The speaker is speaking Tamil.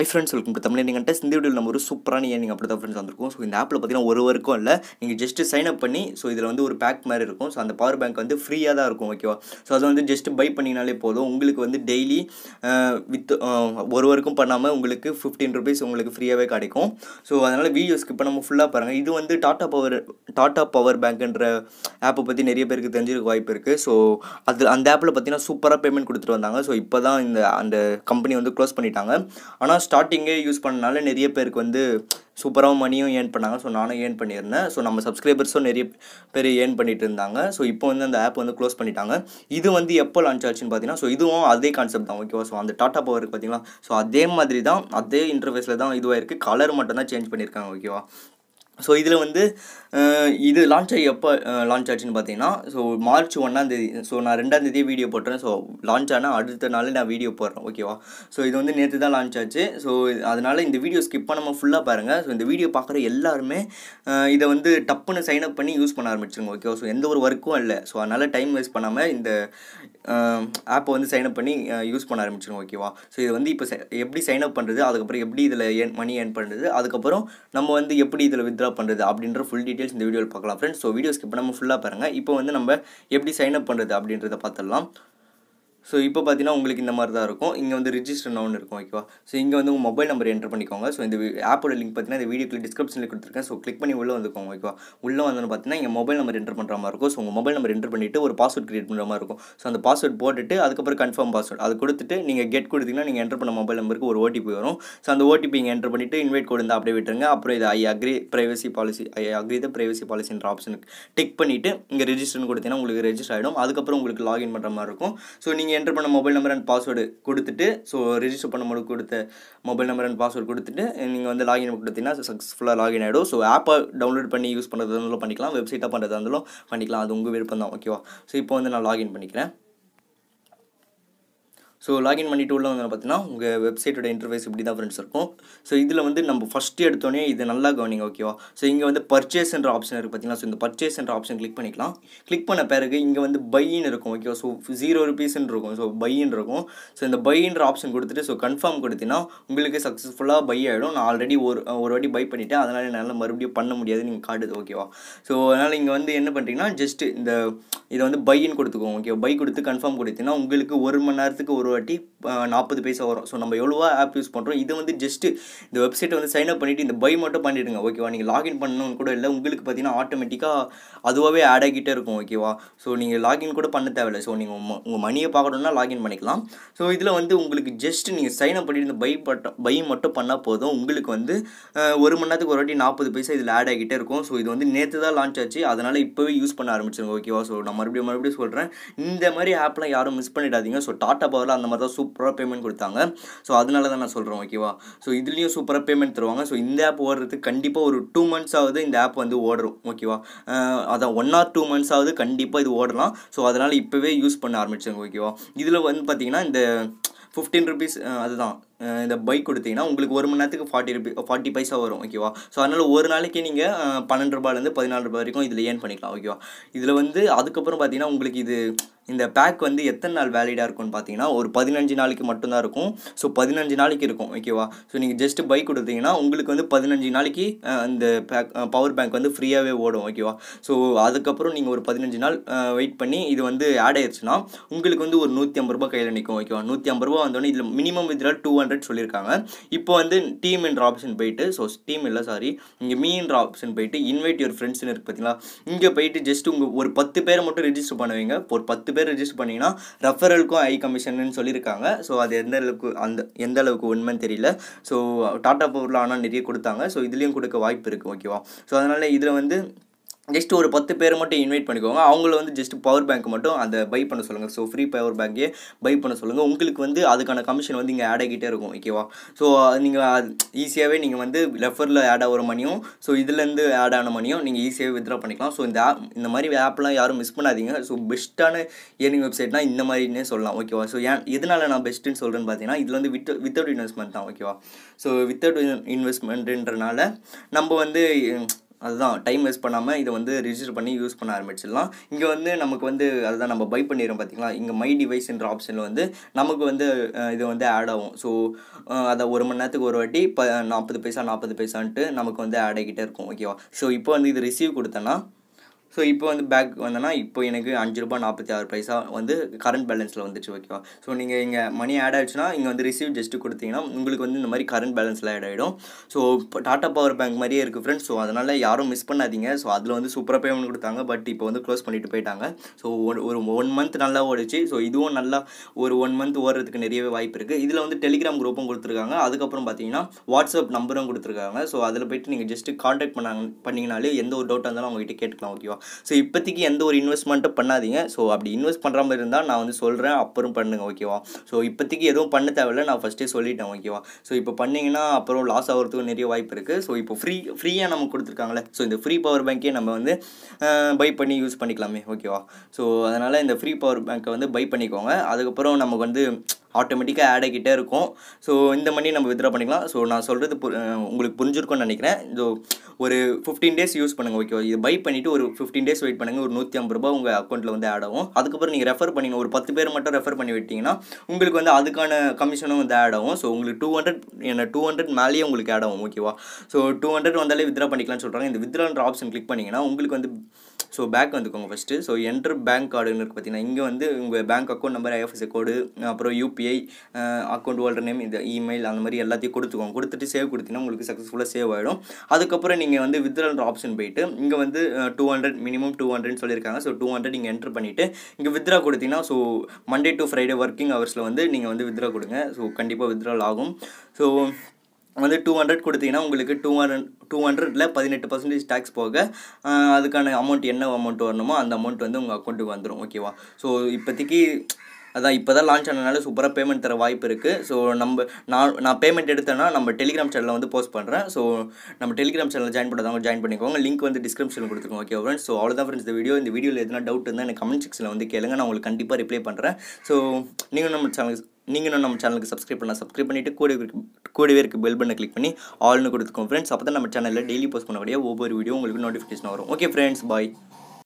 Hi friends welcome to Tamil நீங்கள் இந்த வீடியோ நம்ம ஒரு சூப்பரான ஏர்னிங் அப்படி தான் ஃப்ரெண்ட்ஸ் வந்திருக்கும். ஸோ இந்த ஆப்பில் பார்த்தீங்கன்னா ஒரு ஒர்க்கும் இல்லை. நீங்கள் ஜஸ்ட் சைன் அப் பண்ணி ஸோ இதில் வந்து ஒரு பேக் மாதிரி இருக்கும். ஸோ அந்த பவர் பேங்க் வந்து ஃப்ரீயாக தான் இருக்கும் ஓகேவா ஸோ அதை வந்து ஜஸ்ட் பை பண்ணிங்கனாலே போதும். உங்களுக்கு வந்து டெய்லி வித் ஒரு ஒர்க்கும் பண்ணாமல் உங்களுக்கு ஃபிஃப்டீன் ருபீஸ் உங்களுக்கு ஃப்ரீயாகவே கிடைக்கும். ஸோ அதனால் வீடியோ ஸ்கிப் பண்ணாமல் ஃபுல்லாக பாருங்கள் இது வந்து டாட்டா பவர் டாட்டா பவர் பேங்க்ன்ற ஆப்பை பற்றி நிறைய பேருக்கு தெரிஞ்சிருக்க வாய்ப்பு இருக்குது ஸோ அது அந்த ஆப்பில் பார்த்தீங்கன்னா சூப்பராக பேமெண்ட் கொடுத்துட்டு வந்தாங்க. ஸோ இப்போ தான் இந்த அந்த கம்பெனி வந்து க்ளோஸ் பண்ணிட்டாங்க. ஆனால் ஸ்டார்டிங்கே யூஸ் பண்ணனால நிறைய பேருக்கு வந்து சூப்பராகவும் மணியும் ஏர்ன் பண்ணாங்க. ஸோ நானும் ஏர்ன் பண்ணியிருந்தேன். ஸோ நம்ம சப்ஸ்கிரைபர்ஸும் நிறைய பேர் ஏர்ன் பண்ணிட்டு இருந்தாங்க. ஸோ இப்போ வந்து அந்த ஆப் வந்து க்ளோஸ் பண்ணிட்டாங்க. இது வந்து எப்போ லான்ச் ஆச்சுன்னு பார்த்தீங்கன்னா ஸோ இதுவும் அதே கான்செப்ட் தான். ஓகேவா ஸோ அந்த டாட்டா பவருக்கு பார்த்தீங்களா ஸோ அதே மாதிரி தான் அதே இன்டர்ஃபேஸில் தான் இதுவாக இருக்குது கலர் மட்டும் தான் சேஞ்ச் பண்ணியிருக்காங்க ஓகேவா ஸோ இதில் வந்து இது லான்ச் ஆகி எப்போ லான்ச் ஆச்சுன்னு பார்த்தீங்கன்னா ஸோ மார்ச் ஒன்றாந்தேதி ஸோ நான் ரெண்டாந்தேதியே வீடியோ போட்டுறேன். ஸோ லான்ச் ஆனால் அடுத்த நாள் நான் வீடியோ போடுறேன் ஓகேவா ஸோ இது வந்து நேற்று தான் லான்ச் ஆச்சு. ஸோ அதனால் இந்த வீடியோ ஸ்கிப் பண்ணாமல் ஃபுல்லாக பாருங்கள் ஸோ இந்த வீடியோ பார்க்குற எல்லாருமே இதை வந்து டப்புன்னு சைன் அப் பண்ணி யூஸ் பண்ண ஆரம்பிச்சிருங்க ஓகேவா ஸோ எந்த ஒரு ஒர்க்கும் இல்லை. ஸோ அதனால் டைம் வேஸ்ட் பண்ணாமல் இந்த ஆப்பை வந்து சைன் அப் பண்ணி யூஸ் பண்ண ஆரம்பிச்சிருங்க ஓகேவா ஸோ இது வந்து இப்போ எப்படி சைன் அப் பண்ணுறது அதுக்கப்புறம் எப்படி இதில் ஏன் மணி ஏர்ன் பண்ணுறது அதுக்கப்புறம் நம்ம வந்து எப்படி இதில் வித்ரா பண்ணுறது அப்படின்ற ஃபுல் டீட்டெயில்ஸ் இந்த வீடியோவில் பார்க்கலாம் ஃப்ரெண்ட்ஸ் ஸோ வீடியோ ஸ்கிப் பண்ணாமல் ஃபுல்லாக பாருங்கள் இப்போ வந்து நம்ம எப்படி சைன் அப் பண்ணுறது அப்படின்றத பார்த்துடலாம். ஸோ இப்போ பார்த்தீங்கன்னா உங்களுக்கு இந்த மாதிரி தான் இருக்கும். இங்கே வந்து ரிஜிஸ்டர் ஒன்று இருக்கும் ஓகேவா ஸோ இங்கே வந்து உங்கள் மொபைல் நம்பர் என்டர் பண்ணிக்கோங்க. ஸோ இந்த ஆப்போட லிங்க் பார்த்தீங்கன்னா இந்த வீடியோக்கு டிஸ்கிரிப்ஷனில் கொடுத்துருக்கேன். ஸோ கிளிக் பண்ணி உள்ளே வந்துக்கோங்க ஓகேவா உள்ளே வந்தோன்னு பார்த்தீங்கன்னா இங்கே மொபைல் நம்பர் என்டர் பண்ணுற மாதிரி இருக்கும். ஸோ உங்கள் மொபைல் நம்பர் என்டர் பண்ணிவிட்டு ஒரு பாஸ்வேர்ட் கிரியேட் பண்ணுற மாதிரி இருக்கும். ஸோ அந்த பாஸ்வேர்ட் போட்டுட்டு அதுக்கப்புறம் கன்ஃபார்ம் பாஸ்வேர்ட் அது கொடுத்துட்டு நீங்கள் கெட் கொடுத்தீங்கன்னா நீங்கள் என்டர் பண்ண மொபைல் நம்பருக்கு ஒரு ஓடிபி வரும். ஸோ அந்த ஓடிபி இங்கே என்டர் பண்ணிவிட்டு இன்வைட் கொடுத்து அப்படியே விட்டுருங்க. அப்புறம் இது I agree privacy policy I agree the privacy பாலிசின்ற ஆப்ஷனுக்கு டிக் பண்ணிவிட்டு இங்கே ரெஜிஸ்டர்னு கொடுத்தீங்கன்னா உங்களுக்கு ரெஜிஸ்டர் ஆகிடும் அதுக்கப்புறம் உங்களுக்கு லாகின் பண்ணுற மாதிரி இருக்கும். ஸோ நீங்கள் என்ட்ரு பண்ண மொபைல் நம்பர் அண்ட் பாஸ்வேர்டு கொடுத்துட்டு ஸோ ரிஜிஸ்டர் பண்ணும்போது கொடுத்த மொபைல் நம்பர் அண்ட் பாஸ்வேர்டு கொடுத்துட்டு நீங்கள் வந்து லாகின் கொடுத்தீங்கன்னா சக்ஸஸ்ஃபுல்லாக லாகின் ஆகிடும் ஸோ ஆப்பை டவுன்லோட் பண்ணி யூஸ் பண்ணுறதா இருந்தாலும் பண்ணிக்கலாம் வெப்சைட்டாக பண்ணுறதா இருந்தாலும் பண்ணிக்கலாம். அது உங்கள் விருப்பம் தான் ஓகேவா ஸோ இப்போ வந்து நான் லாகின் பண்ணிக்கிறேன். ஸோ லாகின் பண்ணிட்டு உள்ள வந்து பார்த்தீங்கன்னா உங்கள் வெப்சைட்டோட இன்டர்வைஸ் இப்படி தான் ஃப்ரெண்ட்ஸ் இருக்கும். ஸோ இதில் வந்து நம்ம ஃபஸ்ட்டு எடுத்தோடனே இது நல்லா கவனிங்க ஓகேவா ஸோ இங்கே வந்து பர்ச்சேஸ்ன்ற ஆப்ஷன் இருக்குது பார்த்தீங்களா ஸோ இந்த பர்ச்சேஸ்ன்ற ஆப்ஷன் கிளிக் பண்ணிக்கலாம். கிளிக் பண்ண பிறகு இங்கே வந்து பையின்னு இருக்கும் ஓகேவா ஸோ ஜீரோ ருபீஸ்ன்னு இருக்கும். ஸோ பையின்னு இருக்கும். ஸோ இந்த பையின்ற ஆப்ஷன் கொடுத்துட்டு ஸோ கன்ஃபார்ம் கொடுத்தீங்கன்னா உங்களுக்கு சக்ஸஸ்ஃபுல்லாக பை ஆகிடும் நான் ஆல்ரெடி ஒரு ஒரு வாட்டி பை பண்ணிவிட்டேன் அதனால் என்னால் மறுபடியும் பண்ண முடியாது. நீங்கள் காட்டுது ஓகேவா ஸோ அதனால் இங்கே வந்து என்ன பண்ணுறீங்கன்னா ஜஸ்ட் இந்த இதை வந்து பையின்னு கொடுத்துக்கோங்க ஓகே பை கொடுத்து கன்ஃபார்ம் கொடுத்தீங்கன்னா உங்களுக்கு ஒரு மணி நேரத்துக்கு ஒரு ஒரு வாட்டி நாற்பது பைசா வரும். ஸோ நம்ம எவ்வளோவா ஆப் யூஸ் பண்ணுறோம் இது வந்து ஜஸ்ட்டு இந்த வெப்சைட்டை வந்து சைன் அப் பண்ணிவிட்டு இந்த பை மட்டும் பண்ணிவிடுங்க ஓகேவா நீங்கள் லாகின் பண்ணணும்னு கூட இல்லை உங்களுக்கு பார்த்தீங்கன்னா ஆட்டோமேட்டிக்காக அதுவாகவே ஆட் ஆகிட்டே இருக்கும் ஓகேவா ஸோ நீங்கள் லாகின் கூட பண்ண தேவையில்லை. ஸோ நீங்கள் உங்கள் மணியை பார்க்கணுன்னா லாகின் பண்ணிக்கலாம். ஸோ இதில் வந்து உங்களுக்கு ஜஸ்ட் நீங்கள் சைன் அப் பண்ணிட்டு இந்த பை பட்டம் பை மட்டும் பண்ணால் போதும். உங்களுக்கு வந்து ஒரு மணி நேரத்துக்கு ஒரு வாட்டி நாற்பது பைசா இதில் ஆட் ஆகிட்டே இருக்கும். ஸோ இது வந்து நேற்று தான் லான்ச் ஆச்சு. அதனால் இப்போவே யூஸ் பண்ண ஆரம்பிச்சிருங்க ஓகேவா ஸோ நான் மறுபடியும் மறுபடியும் சொல்கிறேன் இந்த மாதிரி ஆப்லாம் யாரும் மிஸ் பண்ணிடாதீங்க. ஸோ டாட்டா பவரில் அந்த மாதிரி தான் சூப்பராக பேமெண்ட் கொடுத்தாங்க. ஸோ அதனால தான் நான் சொல்கிறேன் ஓகேவா ஸோ இதுலேயும் சூப்பராக பேமெண்ட் தருவாங்க. ஸோ இந்த ஆப் ஓடுறதுக்கு கண்டிப்பாக ஒரு டூ மந்த்ஸ் ஆகுது இந்த ஆப் வந்து ஓடுறோம் ஓகேவா அதான் ஒன் ஆர் டூ மந்த்ஸ் ஆகுது கண்டிப்பாக இது ஓடலாம். ஸோ அதனால் இப்போவே யூஸ் பண்ண ஆரம்பிச்சாங்க ஓகேவா இதில் வந்து பார்த்திங்கன்னா இந்த ஃபிஃப்டீன் ருபீஸ் அதுதான். இந்த பைக் கொடுத்தீங்கன்னா உங்களுக்கு ஒரு மணி நேரத்துக்கு ஃபார்ட்டி ருபி ஃபார்ட்டி பைசா வரும் ஓகேவா ஸோ அதனால் ஒரு நாளைக்கு நீங்கள் பன்னெண்டு ரூபாயிலேருந்து பதினாலு ரூபாய் வரைக்கும் இதில் ஏர்ன் பண்ணிக்கலாம் ஓகேவா இதில் வந்து அதுக்கப்புறம் பார்த்தீங்கன்னா உங்களுக்கு இது இந்த பேக் வந்து எத்தனை நாள் வேலிடாக இருக்கும்னு பார்த்தீங்கன்னா ஒரு பதினஞ்சு நாளைக்கு மட்டும்தான் இருக்கும். ஸோ பதினஞ்சு நாளைக்கு இருக்கும் ஓகேவா ஸோ நீங்கள் ஜஸ்ட் பைக் கொடுத்தீங்கன்னா உங்களுக்கு வந்து பதினஞ்சு நாளைக்கு அந்த பேக் பவர் பேங்க் வந்து ஃப்ரீயாகவே ஓடும் ஓகேவா ஸோ அதுக்கப்புறம் நீங்கள் ஒரு பதினஞ்சு நாள் வெயிட் பண்ணி இது வந்து ஆட் ஆயிடுச்சுன்னா உங்களுக்கு வந்து ஒரு நூற்றி ஐம்பது ரூபாய் கையில் நிற்கும் ஓகேவா நூற்றி ஐம்பது ரூபா வந்தோடனே இதில் minimum withdrawal two hundred hundred சொல்லியிருக்காங்க. இப்போ வந்து டீம் என்ற ஆப்ஷன் போயிட்டு ஸோ டீம் இல்லை சாரி இங்கே மீன்ற ஆப்ஷன் போயிட்டு இன்வைட் யுவர் ஃப்ரெண்ட்ஸ்னு இருக்குது பார்த்தீங்களா இங்கே போயிட்டு ஜஸ்ட் உங்கள் ஒரு பத்து பேரை மட்டும் ரிஜிஸ்டர் பண்ணுவீங்க. ஒரு பத்து பேர் ரெஜிஸ்டர் பண்ணிங்கன்னா ரெஃபரலுக்கும் ஐ கமிஷன்னு சொல்லியிருக்காங்க. ஸோ அது எந்த அளவுக்கு அந்த எந்த அளவுக்கு உண்மைன்னு தெரியல. ஸோ டாட்டா பவரில் ஆனால் நிறைய கொடுத்தாங்க. ஸோ இதுலேயும் கொடுக்க வாய்ப்பு இருக்குது ஓகேவா ஸோ அதனால் இதில் வந்து ஜஸ்ட் ஒரு பத்து பேரை மட்டும் இன்வைட் பண்ணிக்கோங்க. அவங்கள வந்து ஜஸ்ட் பவர் பேங்க் மட்டும் அந்த பை பண்ண சொல்லுங்கள் ஸோ ஃப்ரீ பவர் பேங்கே பை பண்ண சொல்லுங்கள் உங்களுக்கு வந்து அதுக்கான கமிஷன் வந்து இங்கே ஆட் ஆகிட்டே இருக்கும் ஓகேவா ஸோ நீங்கள் ஈஸியாகவே நீங்கள் வந்து ரெஃபரில் ஆட் ஆகிற மணியும் ஸோ இதுலேருந்து ஆட் ஆன மணியும் நீங்கள் ஈஸியாகவே வித்ரா பண்ணிக்கலாம். ஸோ இந்த ஆப் இந்த மாதிரி ஆப்லாம் யாரும் மிஸ் பண்ணாதீங்க. ஸோ பெஸ்ட்டான ஏர்னிங் வெப்சைட்னா இந்த மாதிரினே சொல்லலாம் ஓகேவா ஸோ ஏன் இதனால் நான் பெஸ்ட்டுன்னு சொல்கிறேன்னு பார்த்தீங்கன்னா இதில் வந்து வித் வித்தவுட் இன்வெஸ்ட்மெண்ட் தான் ஓகேவா ஸோ வித்தவுட் இன்வெஸ்ட்மெண்ட்டுன்றனால நம்ம வந்து அதுதான் டைம் வேஸ்ட் பண்ணாமல் இதை வந்து ரிஜிஸ்டர் பண்ணி யூஸ் பண்ண ஆரம்பிச்சிடலாம். இங்கே வந்து நமக்கு வந்து அதுதான் நம்ம பை பண்ணிடுறோம் பார்த்தீங்களா இங்கே மை டிவைஸ்ன்ற ஆப்ஷனில் வந்து நமக்கு வந்து இது வந்து ஆட் ஆகும். ஸோ அதை ஒரு மணி நேரத்துக்கு ஒரு வாட்டி ப நாற்பது பைசா நாற்பது பைசான்ட்டு நமக்கு வந்து ஆட் ஆகிக்கிட்டே இருக்கும் ஓகேவா ஸோ இப்போ வந்து இது ரிசீவ் கொடுத்தேன்னா ஸோ இப்போ வந்து பேக் வந்தேன்னா இப்போ எனக்கு அஞ்சு ரூபாய் நாற்பத்தி ஆறு பைசா வந்து கரண்ட் பேலன்ஸில் வந்துச்சு ஓகேவா ஸோ நீங்கள் இங்கே மணி ஆட் ஆயிடுச்சுன்னா இங்கே வந்து ரிசீவ் ஜஸ்ட்டு கொடுத்தீங்கன்னா உங்களுக்கு வந்து இந்த மாதிரி கரண்ட் பேலன்ஸில் ஆட் ஆகிடும் ஸோ இப்போ டாட்டா பவர் பேங்க் மாதிரியே இருக்குது ஃப்ரெண்ட்ஸ் ஸோ அதனால் யாரும் மிஸ் பண்ணாதீங்க. ஸோ அதில் வந்து சூப்பராக பேமெண்ட் கொடுத்தாங்க பட் இப்போ வந்து க்ளோஸ் பண்ணிட்டு போயிட்டாங்க. ஸோ ஒரு ஒரு ஒன் மந்த் நல்லா ஓடிச்சு. ஸோ இதுவும் நல்லா ஒரு ஒன் மந்த் ஓடுறதுக்கு நிறையவே வாய்ப்பு இருக்குது இதில் வந்து டெலிகிராம் குரூப்பும் கொடுத்துருக்காங்க. அதுக்கப்புறம் பார்த்தீங்கன்னா வாட்ஸ்அப் நம்பரும் கொடுத்துருக்காங்க. ஸோ அதில் போயிட்டு நீங்கள் ஜஸ்ட்டு காண்டாக்ட் பண்ணாங்க பண்ணிங்கனாலே எந்த ஒரு டவுட்டாக இருந்தாலும் அவங்ககிட்ட கேட்டுக்கலாம் ஓகேவா ஸோ இப்போதைக்கு எந்த ஒரு இன்வெஸ்ட்மெண்ட்டும் பண்ணாதீங்க. ஸோ அப்படி இன்வெஸ்ட் பண்ணுற மாதிரி இருந்தால் நான் வந்து சொல்கிறேன் அப்புறம் பண்ணுங்க ஓகேவா ஸோ இப்போதைக்கு எதுவும் பண்ண தேவையில்ல. நான் ஃபஸ்ட்டே சொல்லிட்டேன் ஓகேவா ஸோ இப்போ பண்ணிங்கன்னா அப்புறம் லாஸ் ஆகிறதுக்கு நிறைய வாய்ப்பு இருக்குது ஸோ இப்போ ஃப்ரீ ஃப்ரீயாக நமக்கு கொடுத்துருக்காங்களே ஸோ இந்த ஃப்ரீ பவர் பேங்க்கே நம்ம வந்து பை பண்ணி யூஸ் பண்ணிக்கலாமே ஓகேவா ஸோ அதனால் இந்த ஃப்ரீ பவர் பேங்க்கை வந்து பை பண்ணிக்கோங்க. அதுக்கப்புறம் நமக்கு வந்து ஆட்டோமேட்டிக்காக ஆட் ஆகிட்டே இருக்கும். ஸோ இந்த மணி நம்ம வித்ரா பண்ணிக்கலாம். ஸோ நான் சொல்கிறது பு உங்களுக்கு புரிஞ்சிருக்கும்னு நினைக்கிறேன். ஸோ ஒரு ஃபிஃப்டீன் டேஸ் யூஸ் பண்ணுங்கள் ஓகேவா இது பை பண்ணிவிட்டு ஒரு ஃபிஃப்டீன் டேஸ் வெயிட் பண்ணுங்கள் ஒரு நூற்றி ஐம்பது ரூபா உங்கள் அக்கௌண்ட்டில் வந்து ஆட் ஆகும். அதுக்கப்புறம் நீங்கள் ரெஃபர் பண்ணி ஒரு பத்து பேர் மட்டும் ரெஃபர் பண்ணி விட்டிங்கன்னா உங்களுக்கு வந்து அதுக்கான கமிஷனும் வந்து ஆட் ஆகும். ஸோ உங்களுக்கு டூ ஹண்ட்ரட் என்ன டூ ஹண்ட்ரட் மேலேயே உங்களுக்கு ஆட் ஆகும் ஓகேவா ஸோ டூ ஹண்ட்ரட் வந்தாலே வித்ரா பண்ணிக்கலாம்னு சொல்கிறாங்க இந்த வித்ரான்ற ஆப்ஷன் கிளிக் பண்ணிங்கன்னா உங்களுக்கு வந்து ஸோ பேங்க் வந்துக்கோங்க ஃபஸ்ட்டு ஸோ என்ட்ரு பேங்க் கார்டுன்னு இருக்குது பார்த்தீங்கன்னா இங்கே வந்து உங்கள் bank account number IFSC code அப்புறம் யூபிஐ அக்கௌண்ட் ஹோல்டர் நேம் இந்த இமெயில் அந்த மாதிரி எல்லாத்தையும் கொடுத்துக்கோங்க. கொடுத்துட்டு சேவ் கொடுத்தீங்கன்னா உங்களுக்கு சக்ஸஸ்ஃபுல்லாக சேவ் ஆகிடும் அதுக்கப்புறம் நீங்கள் வந்து வித்ரான்ற ஆப்ஷன் போயிட்டு இங்கே வந்து டூ ஹண்ட்ரட் மினிமம் டூ ஹண்ட்ரட்னு சொல்லியிருக்காங்க. ஸோ டூ ஹண்ட்ரட் நீங்கள் என்ட்ரு பண்ணிவிட்டு இங்கே வித்ரா கொடுத்தீங்கன்னா so Monday to Friday working ஹவர்ஸில் வந்து நீங்கள் வந்து வித்ரா கொடுங்க. ஸோ கண்டிப்பாக வித்ரால் ஆகும். ஸோ வந்து டூ ஹண்ட்ரட் கொடுத்தீங்கன்னா உங்களுக்கு டூ ஹண்ட்ரட் டூ ஹண்ட்ரட்ல பதினெட்டு பர்சன்டேஜ் டேக்ஸ் போக அதுக்கான அமௌண்ட் என்ன அமௌண்ட் வரணுமோ அந்த அமௌண்ட் வந்து உங்கள் அக்கௌண்ட்டுக்கு வந்துடும் ஓகேவா ஸோ இப்போதைக்கு அதான் இப்போ தான் லான்ச் ஆனதுனால சூப்பராக பேமெண்ட் தர வாய்ப்பு இருக்குது ஸோ நம்ம நான் நான் பேமெண்ட் எடுத்தேன்னா நம்ம டெலிகிராம் சேனலில் வந்து போஸ்ட் பண்ணுறேன் ஸோ நம்ம டெலிகிராம் சேனல் ஜாயின் பண்ணாதவங்க ஜாயின் பண்ணிக்கோங்க. லிங்க் வந்து டிஸ்கிரிப்ஷனில் கொடுத்துருக்கோம் ஓகே ஃப்ரெண்ட்ஸ் ஸோ அவ்வளோதான் ஃப்ரெண்ட்ஸ் இந்த வீடியோ இந்த வீடியோவில் எதனா டவுட் இருந்தால் எனக்கு கமெண்ட் செக்ஷனில் வந்து கேளுங்க. நான் உங்களுக்கு கண்டிப்பாக ரிப்ளை பண்ணுறேன் ஸோ நீங்கள் நம்ம சேனலுக்கு நீங்களும் நம்ம சேனலுக்கு சப்ஸ்கிரைப் பண்ணலாம். சப்ஸ்கிரைப் பண்ணிவிட்டு கூட கூடவே இருக்க பெல் பண்ணை கிளிக் பண்ணி ஆல்னு கொடுத்துக்கோங்க ஃப்ரெண்ட்ஸ் அப்போ தான் நம்ம சேனலில் டெய்லி போஸ்ட் பண்ணக்கூடிய ஒவ்வொரு வீடியோ உங்களுக்கு நோட்டிஃபிகேஷன் வரும். Okay friends bye